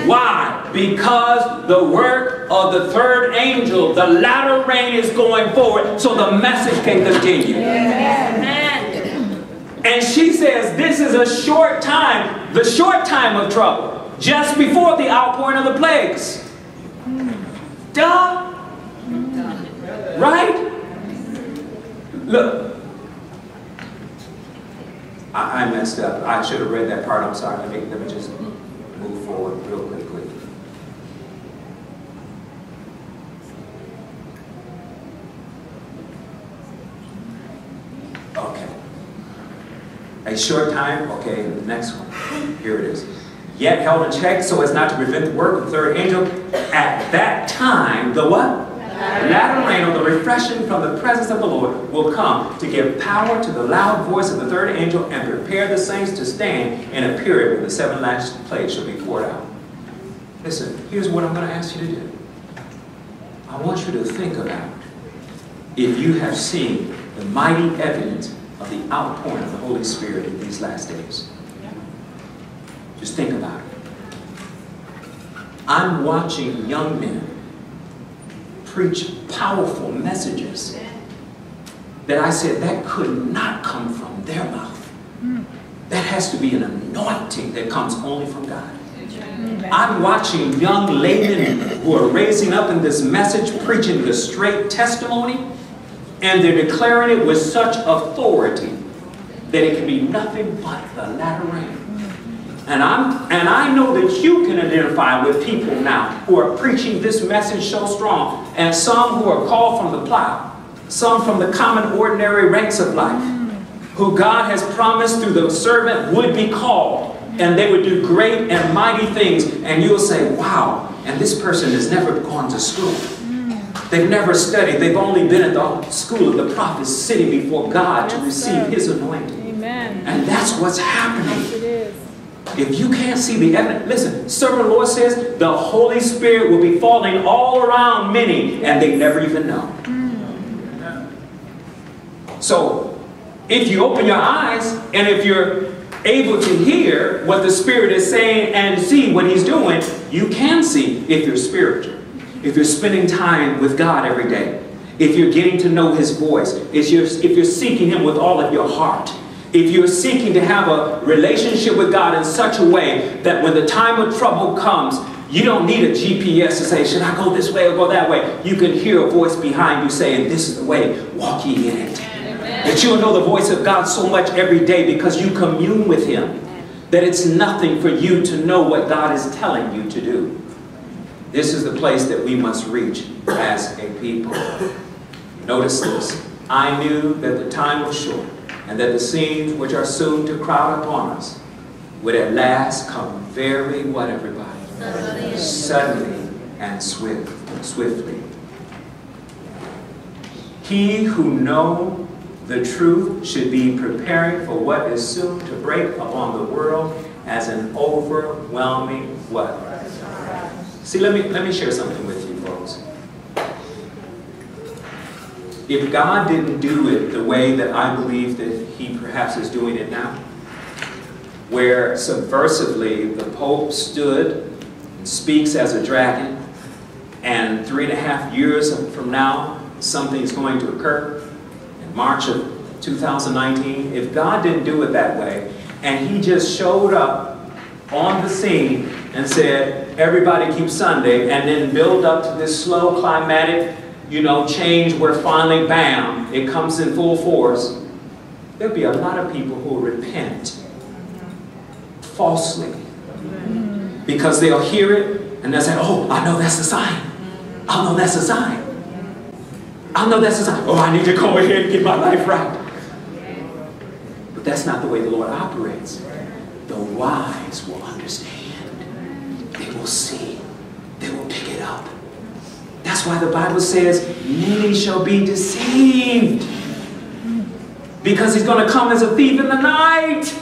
Why? Because the work of the third angel, the latter rain is going forward so the message can continue. And she says this is a short time, the short time of trouble, just before the outpouring of the plagues. Duh. Right? Look. I, I messed up. I should have read that part. I'm sorry. Let me, let me just move forward real quickly. Okay. A short time, okay, next one. Here it is. Yet held in check so as not to prevent the work of the third angel. At that time, the what? Latter rain or the refreshing from the presence of the Lord will come to give power to the loud voice of the third angel and prepare the saints to stand in a period when the seven last plagues shall be poured out. Listen, here's what I'm going to ask you to do. I want you to think about if you have seen the mighty evidence of the outpouring of the Holy Spirit in these last days. Just think about it. I'm watching young men preach powerful messages that I said that could not come from their mouth. That has to be an anointing that comes only from God. I'm watching young laymen who are raising up in this message, preaching the straight testimony, and they're declaring it with such authority that it can be nothing but the latter rain. And I'm and I know that you can identify with people now who are preaching this message so strong, and some who are called from the plow, some from the common ordinary ranks of life, who God has promised through the servant would be called, and they would do great and mighty things, and you'll say, Wow, and this person has never gone to school. They've never studied. They've only been at the school of the prophets sitting before God to receive his anointing. Amen. And that's what's happening. Yes, it is. If you can't see the evidence, listen, servant Lord says the Holy Spirit will be falling all around many and they never even know. So if you open your eyes and if you're able to hear what the Spirit is saying and see what He's doing, you can see if you're spiritual. If you're spending time with God every day, if you're getting to know His voice, if you're, if you're seeking Him with all of your heart, if you're seeking to have a relationship with God in such a way that when the time of trouble comes, you don't need a GPS to say, should I go this way or go that way? You can hear a voice behind you saying, this is the way, walk ye in it. That you'll know the voice of God so much every day because you commune with Him. That it's nothing for you to know what God is telling you to do. This is the place that we must reach as a people. Notice this. I knew that the time was short and that the scenes which are soon to crowd upon us would at last come very, what everybody? Suddenly and swift, swiftly. He who know the truth should be preparing for what is soon to break upon the world as an overwhelming what? See, let me let me share something with you, If God didn't do it the way that I believe that He perhaps is doing it now, where subversively the Pope stood and speaks as a dragon, and three and a half years from now, something's going to occur in March of 2019. If God didn't do it that way, and He just showed up on the scene and said, everybody keep Sunday, and then build up to this slow climatic, you know, change where finally, bam, it comes in full force, there'll be a lot of people who will repent falsely because they'll hear it and they'll say, oh, I know that's a sign. I know that's a sign. I know that's a sign. Oh, I need to go ahead and get my life right. But that's not the way the Lord operates. The wise will understand. They will see. They will pick it up. That's why the Bible says, many shall be deceived. Because he's going to come as a thief in the night.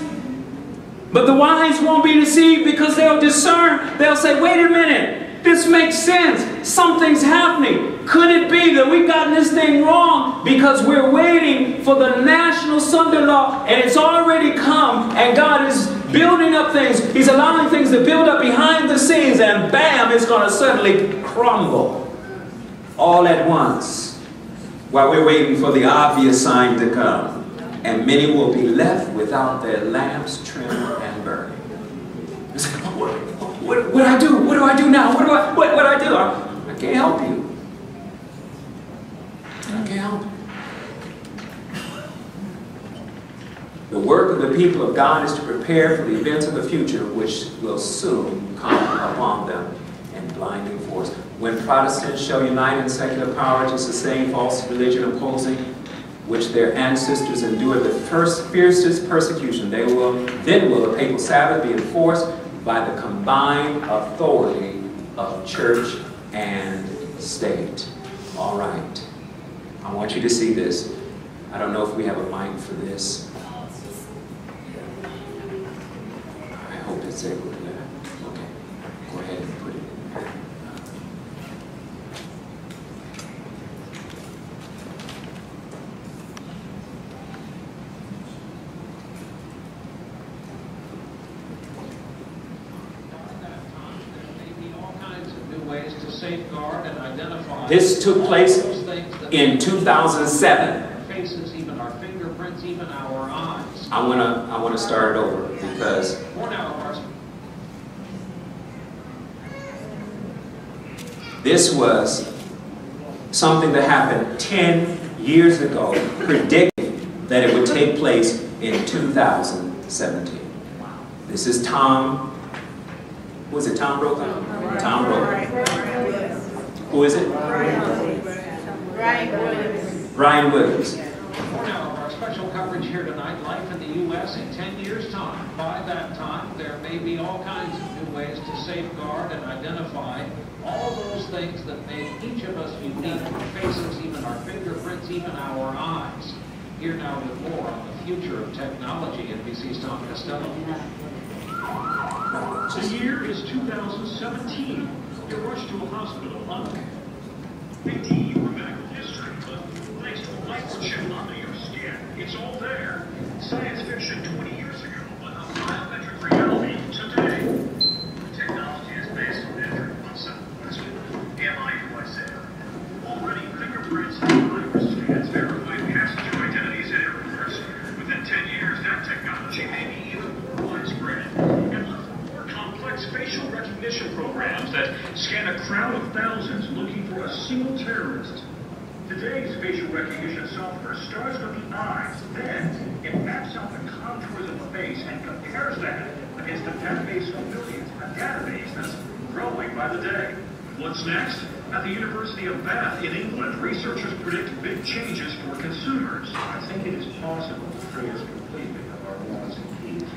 But the wise won't be deceived because they'll discern. They'll say, wait a minute, this makes sense. Something's happening. Could it be that we've gotten this thing wrong because we're waiting for the national Sunday law and it's already come and God is building up things. He's allowing things to build up behind the scenes and bam, it's going to suddenly crumble all at once while we're waiting for the obvious sign to come. And many will be left without their lamps trimmed and burning. You say, what, what, what do I do? What do I do now? What do I, what, what do I do? I can't help you. I can't help you. The work of the people of God is to prepare for the events of the future which will soon come upon them in blinding force. When Protestants shall unite in secular power to sustain false religion opposing, which their ancestors endured the first fiercest persecution, they will then will the papal Sabbath be enforced by the combined authority of church and state. All right. I want you to see this. I don't know if we have a mic for this. I hope it's able to. Okay. Go ahead and put it in there. There may be all kinds of new ways to safeguard and identify. This took place all those things that- In 2007, faces, even our fingerprints, even our eyes. I want to I want to start it over because Four now, our This was something that happened 10 years ago, predicting that it would take place in 2017. This is Tom, was it Tom Brokaw? Tom Brokaw. Who is it? Brian Williams. Brian Williams. For now, our special coverage here tonight, life in the U.S. in 10 years' time. By that time, there may be all kinds of new ways to safeguard and identify all those things that make each of us unique, our faces, even our fingerprints, even our eyes. Here now with more on the future of technology, NBC's Tom Costello. The year is 2017. You're rushed to a hospital on D for medical history, but thanks to a microchip under your skin, it's all there. Science fiction 20 years ago, but a biometric reality today. Technology is based on entering one simple question. Am I who I say I am? Already, fingerprints and iris scans verify passenger identities at airports. Within 10 years, that technology may be even more widespread. And look for more complex facial recognition programs that scan a crowd of thousands looking for a single terrorist. Today's facial recognition software starts with the eyes, then it maps out the contours of the face and compares that against a database of millions, a database that's growing by the day. What's next? At the University of Bath in England, researchers predict big changes for consumers. I think it is possible to free us completely of our wallets and keys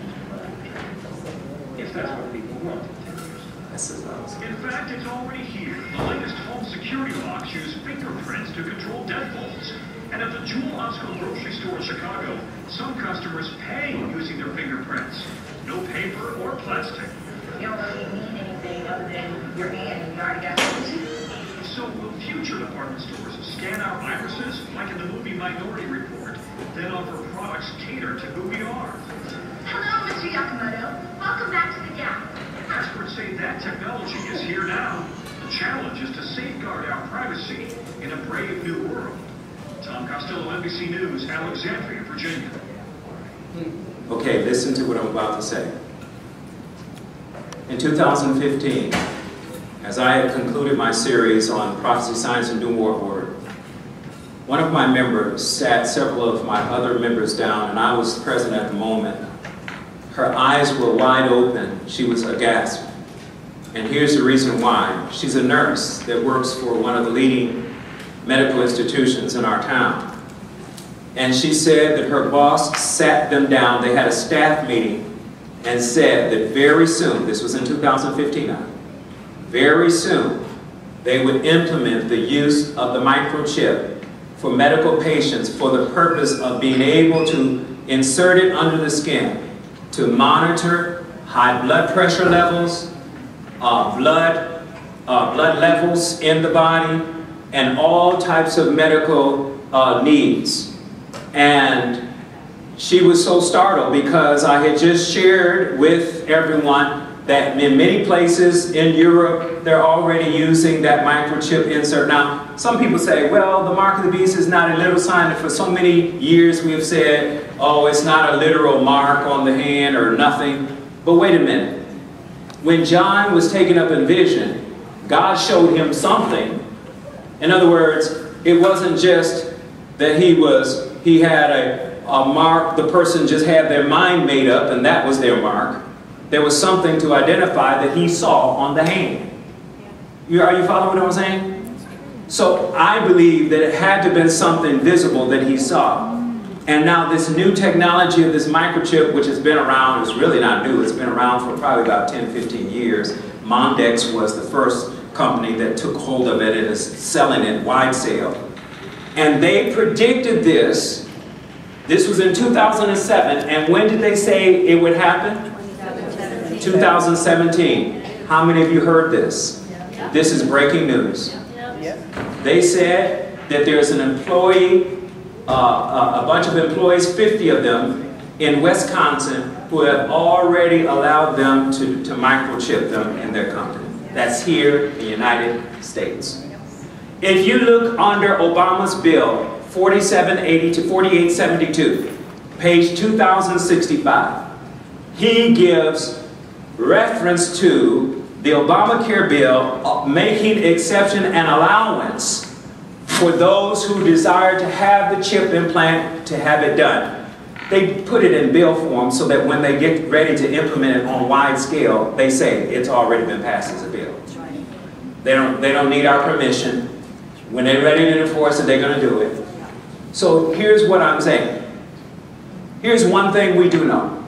if that's what people want in 10 years. This us. In fact, it's already here. The latest home security locks use fingerprints to control deadbolts. And at the Jewel Osco grocery store in Chicago, some customers pay using their fingerprints. No paper or plastic. You don't really mean anything other than your hand and you already got it. So will future department stores scan our irises like in the movie Minority Report, then offer products catered to who we are? Hello, Mr. Yakamoto. Welcome back to the Gap. Experts say that technology is here now. The challenge is to safeguard our privacy in a brave new world. Tom Costello, NBC News, Alexandria, Virginia. Okay, listen to what I'm about to say. In 2015, as I had concluded my series on prophecy, science, and new world order, one of my members sat several of my other members down, and I was present at the moment. Her eyes were wide open. She was aghast. And here's the reason why. She's a nurse that works for one of the leading medical institutions in our town. And she said that her boss sat them down, they had a staff meeting, and said that very soon, this was in 2015 now, very soon, they would implement the use of the microchip for medical patients for the purpose of being able to insert it under the skin to monitor high blood pressure levels, uh, blood, uh, blood levels in the body, and all types of medical uh, needs. And she was so startled because I had just shared with everyone that in many places in Europe, they're already using that microchip insert. Now, some people say, well, the mark of the beast is not a literal sign. And for so many years we have said, oh, it's not a literal mark on the hand or nothing. But wait a minute. When John was taken up in vision, God showed him something. In other words, it wasn't just that he was, he had a, a mark, the person just had their mind made up and that was their mark. There was something to identify that he saw on the hand. You, are you following what I'm saying? So I believe that it had to have been something visible that he saw. And now this new technology of this microchip, which has been around, is really not new. It's been around for probably about 10, 15 years. Mondex was the first company that took hold of it and is selling it wide sale. And they predicted this. This was in 2007. And when did they say it would happen? 2017. How many of you heard this? This is breaking news. They said that there's an employee, uh, a a bunch of employees, 50 of them, in Wisconsin who have already allowed them to, to microchip them in their company. That's here in the United States. If you look under Obama's bill, 4780 to 4872, page 2065, he gives reference to the Obamacare bill uh, making exception and allowance for those who desire to have the chip implant to have it done. They put it in bill form so that when they get ready to implement it on a wide scale, they say it's already been passed as a bill. They don't, they don't need our permission. When they're ready to enforce it, they're going to do it. So here's what I'm saying. Here's one thing we do know.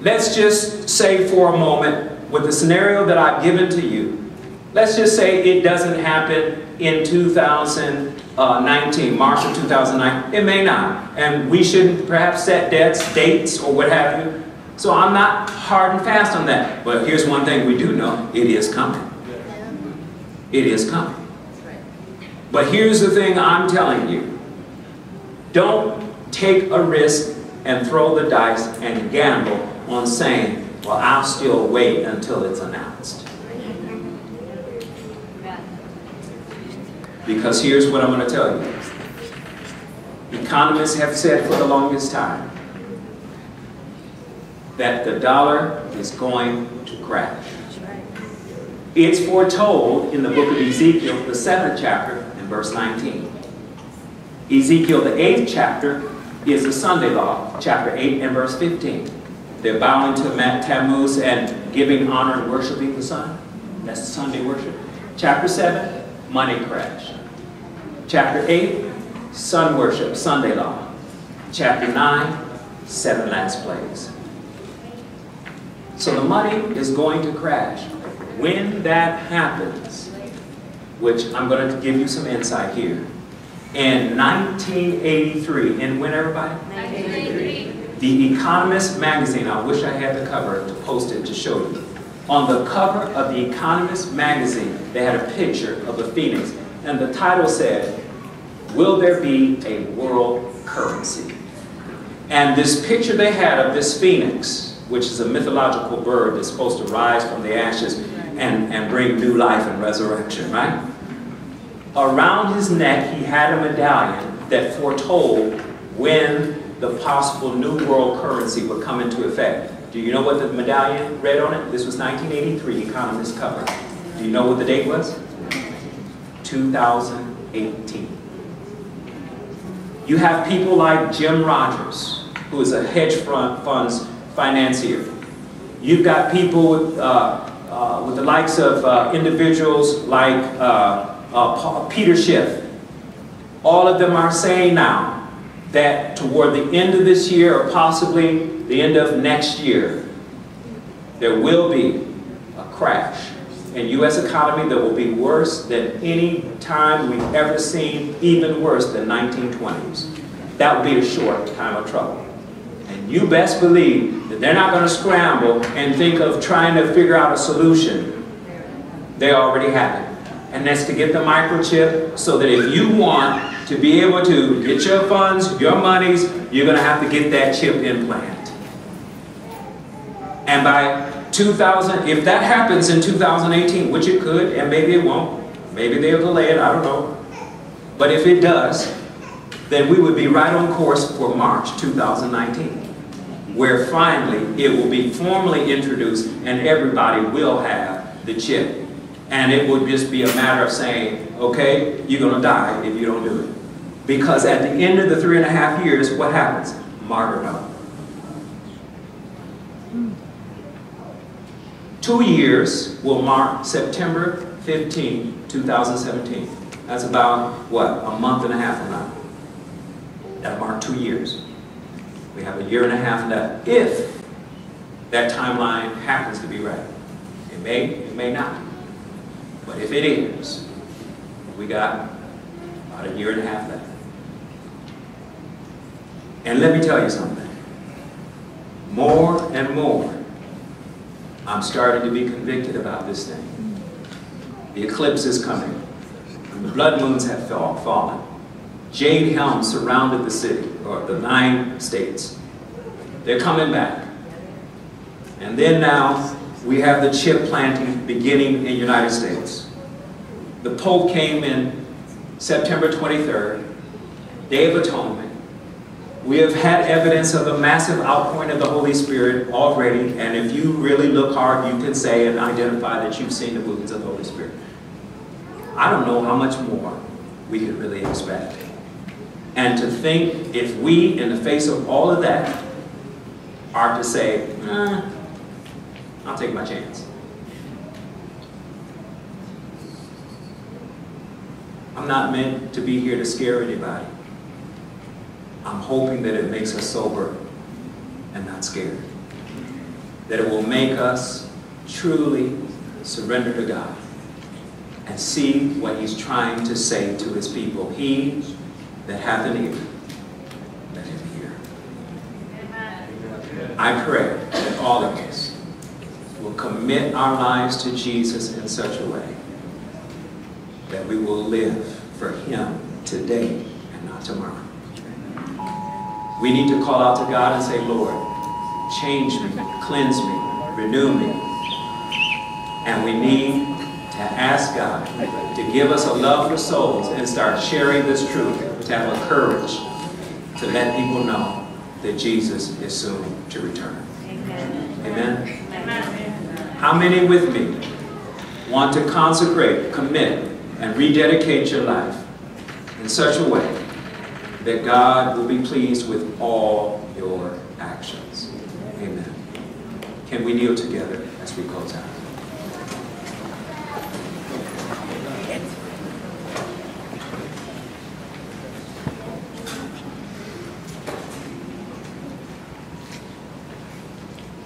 Let's just say for a moment, with the scenario that I've given to you, let's just say it doesn't happen in 2019, March of 2009. It may not. And we shouldn't perhaps set dates, dates or what have you. So I'm not hard and fast on that. But here's one thing we do know. It is coming. It is coming. But here's the thing I'm telling you. Don't take a risk and throw the dice and gamble on saying, well, I'll still wait until it's announced. Because here's what I'm going to tell you. Economists have said for the longest time that the dollar is going to crash. It's foretold in the book of Ezekiel, the seventh chapter, and verse 19. Ezekiel, the eighth chapter, is the Sunday law, chapter 8 and verse 15. They're bowing to Matt Tammuz and giving honor and worshiping the sun. That's Sunday worship. Chapter 7, money crash. Chapter 8, sun worship, Sunday law. Chapter 9, seven last plagues. So the money is going to crash. When that happens, which I'm going to give you some insight here, in 1983, and when everybody? 1983. The Economist magazine, I wish I had the cover to post it to show you. On the cover of the Economist magazine, they had a picture of a phoenix, and the title said, Will there be a world currency? And this picture they had of this phoenix, which is a mythological bird that's supposed to rise from the ashes and, and bring new life and resurrection, right? Around his neck, he had a medallion that foretold when the possible new world currency would come into effect. Do you know what the medallion read on it? This was 1983 Economist cover. Do you know what the date was? 2018. You have people like Jim Rogers, who is a hedge fund funds financier. You've got people with, uh, uh, with the likes of uh, individuals like uh, uh, Peter Schiff. All of them are saying now that toward the end of this year or possibly the end of next year, there will be a crash in U.S. economy that will be worse than any time we've ever seen, even worse than 1920s. That would be a short time of trouble. And you best believe that they're not going to scramble and think of trying to figure out a solution. They already have it. And that's to get the microchip so that if you want to be able to get your funds, your monies, you're going to have to get that chip implant. And by 2000, if that happens in 2018, which it could, and maybe it won't, maybe they'll delay it, I don't know. But if it does, then we would be right on course for March 2019, where finally it will be formally introduced and everybody will have the chip. And it would just be a matter of saying, okay, you're going to die if you don't do it. Because at the end of the three and a half years, what happens? Martyrdom. Two years will mark September 15, 2017. That's about, what, a month and a half from now. That'll mark two years. We have a year and a half left, if that timeline happens to be right. It may, it may not. But if it is, we got about a year and a half left. And let me tell you something. More and more, I'm starting to be convicted about this thing. The eclipse is coming. The blood moons have fall, fallen. Jade helms surrounded the city, or the nine states. They're coming back. And then now, we have the chip planting beginning in the United States. The Pope came in September 23rd, Day of Atonement. We have had evidence of a massive outpouring of the Holy Spirit already, and if you really look hard, you can say and identify that you've seen the movements of the Holy Spirit. I don't know how much more we could really expect. And to think if we, in the face of all of that, are to say, eh, I'll take my chance. I'm not meant to be here to scare anybody. I'm hoping that it makes us sober and not scared. That it will make us truly surrender to God and see what He's trying to say to His people. He that hath an ear, let him hear. I pray that all of us will commit our lives to Jesus in such a way that we will live for Him today and not tomorrow. We need to call out to God and say, Lord, change me, cleanse me, renew me. And we need to ask God to give us a love for souls and start sharing this truth, to have a courage to let people know that Jesus is soon to return. Amen. Amen. Amen. How many with me want to consecrate, commit, and rededicate your life in such a way that God will be pleased with all your actions? Amen. Can we kneel together as we close out?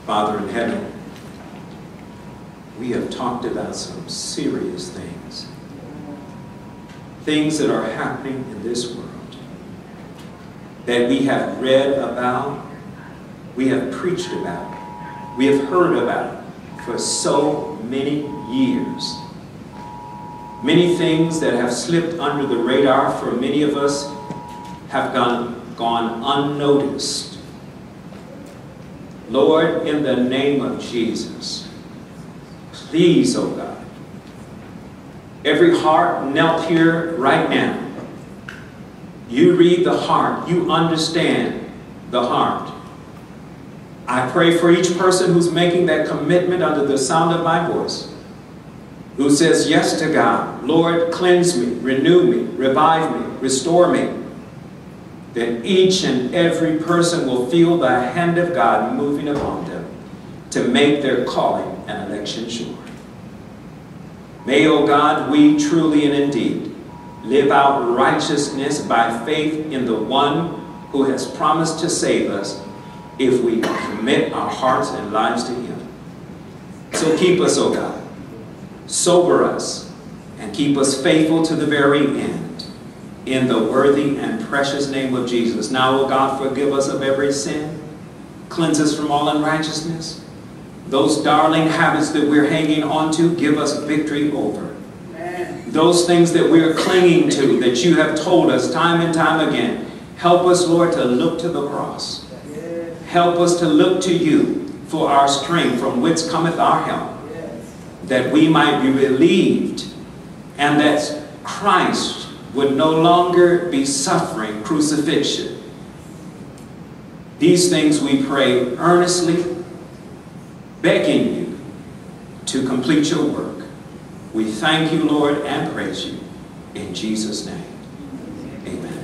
Father in heaven, we have talked about some serious things. Things that are happening in this world that we have read about, we have preached about, we have heard about for so many years. Many things that have slipped under the radar for many of us have gone, gone unnoticed. Lord, in the name of Jesus, please, oh God, every heart knelt here right now. You read the heart. You understand the heart. I pray for each person who's making that commitment under the sound of my voice, who says yes to God. Lord, cleanse me, renew me, revive me, restore me. That each and every person will feel the hand of God moving upon them to make their calling and election sure. May, O oh God, we truly and indeed live out righteousness by faith in the one who has promised to save us if we commit our hearts and lives to him. So keep us, O oh God. Sober us and keep us faithful to the very end. In the worthy and precious name of Jesus. Now, O God, forgive us of every sin. Cleanse us from all unrighteousness. Those darling habits that we're hanging on to, give us victory over. Those things that we're clinging to, that you have told us time and time again. Help us, Lord, to look to the cross. Help us to look to you for our strength, from whence cometh our help, that we might be relieved, and that Christ would no longer be suffering crucifixion. These things we pray earnestly, begging you to complete your work. We thank you, Lord, and praise you. In Jesus' name, amen.